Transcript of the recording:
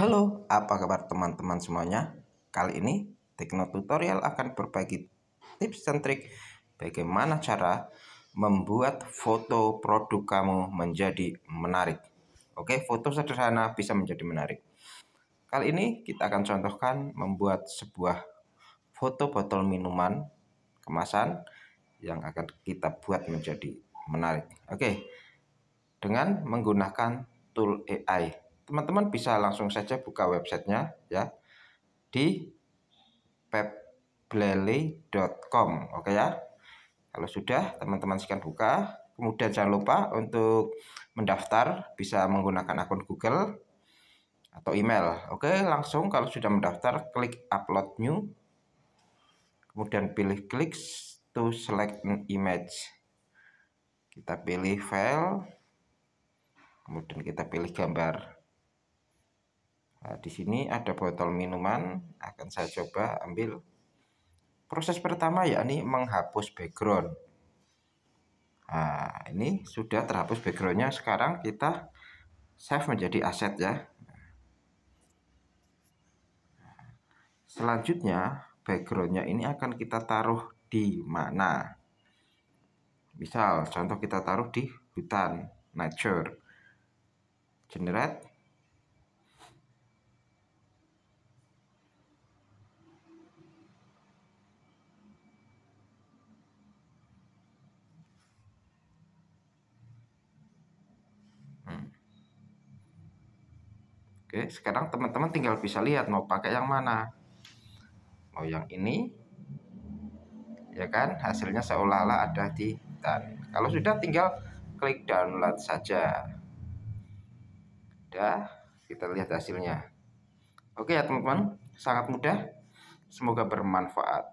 Halo, apa kabar teman-teman semuanya? Kali ini Tekno Tutorial akan berbagi tips dan trik bagaimana cara membuat foto produk kamu menjadi menarik. Oke, foto sederhana bisa menjadi menarik. Kali ini kita akan contohkan membuat sebuah foto botol minuman kemasan yang akan kita buat menjadi menarik. Oke, dengan menggunakan tool AI teman-teman bisa langsung saja buka websitenya ya di pebblely.com oke ya? Kalau sudah teman-teman sekian buka. Kemudian jangan lupa untuk mendaftar bisa menggunakan akun Google atau email oke? Langsung kalau sudah mendaftar klik upload new. Kemudian pilih klik to select an image. Kita pilih file. Kemudian kita pilih gambar Nah, di sini ada botol minuman, akan saya coba ambil. Proses pertama yakni menghapus background. Nah, ini sudah terhapus backgroundnya. Sekarang kita save menjadi aset ya. Selanjutnya backgroundnya ini akan kita taruh di mana? Misal contoh kita taruh di hutan nature. Generate Oke, sekarang teman-teman tinggal bisa lihat mau pakai yang mana. Mau yang ini, ya kan? Hasilnya seolah-olah ada di dan. Kalau sudah tinggal klik download saja. Udah, kita lihat hasilnya. Oke ya teman-teman, sangat mudah. Semoga bermanfaat.